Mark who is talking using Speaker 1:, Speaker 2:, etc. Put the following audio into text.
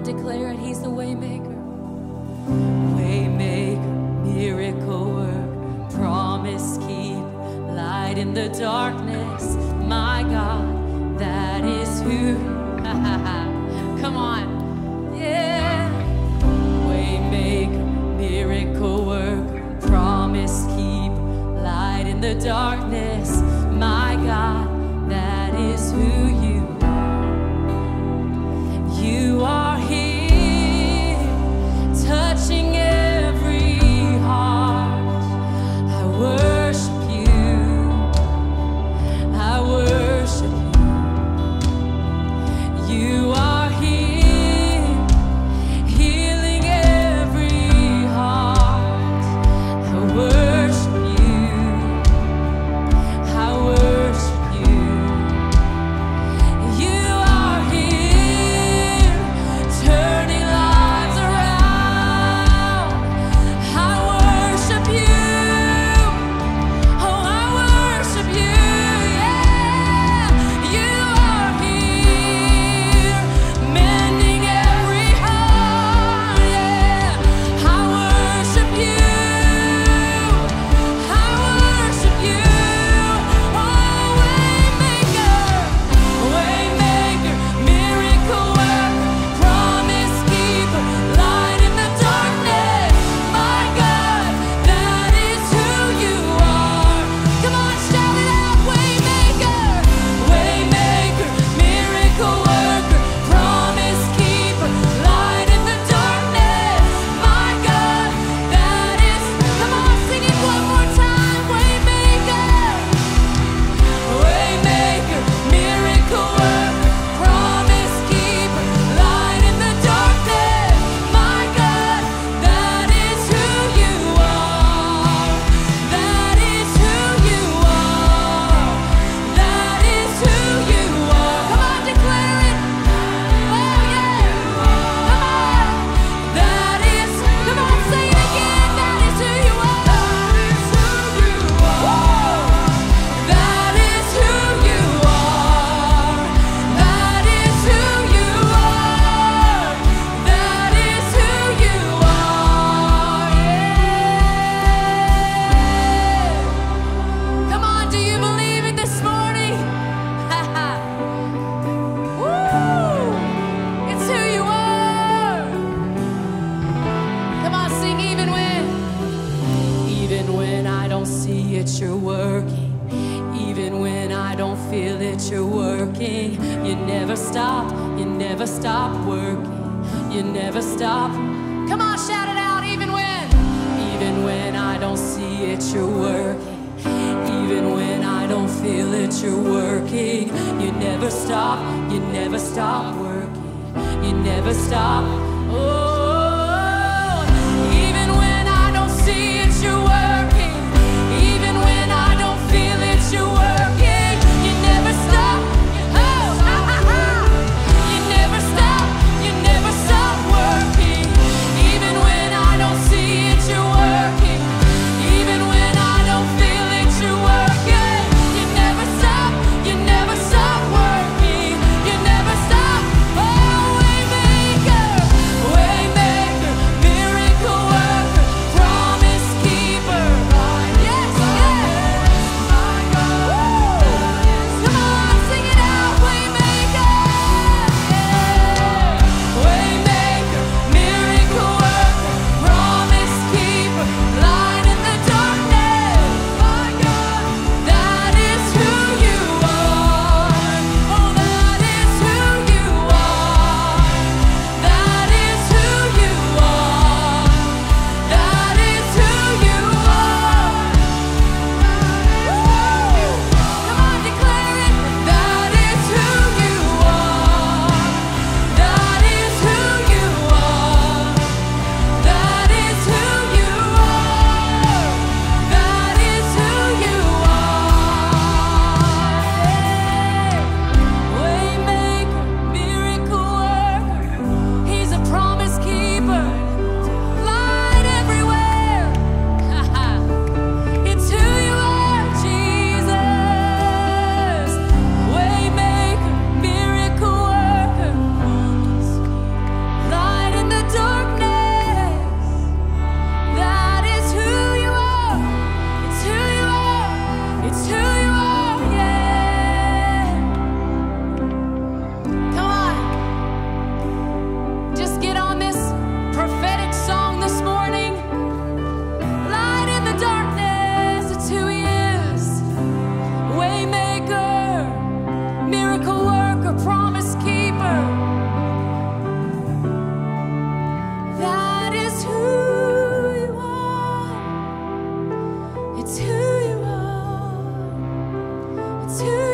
Speaker 1: and declare it. He's the waymaker. Waymaker, miracle work, promise keep, light in the darkness. My God, that is who. it, you're working. Even when I don't feel it, you're working. You never stop, you never stop working. You never stop. Come on, shout it out, even when. Even when I don't see it, you're working. Even when I don't feel it, you're working. You never stop, you never stop working. You never stop. Oh. You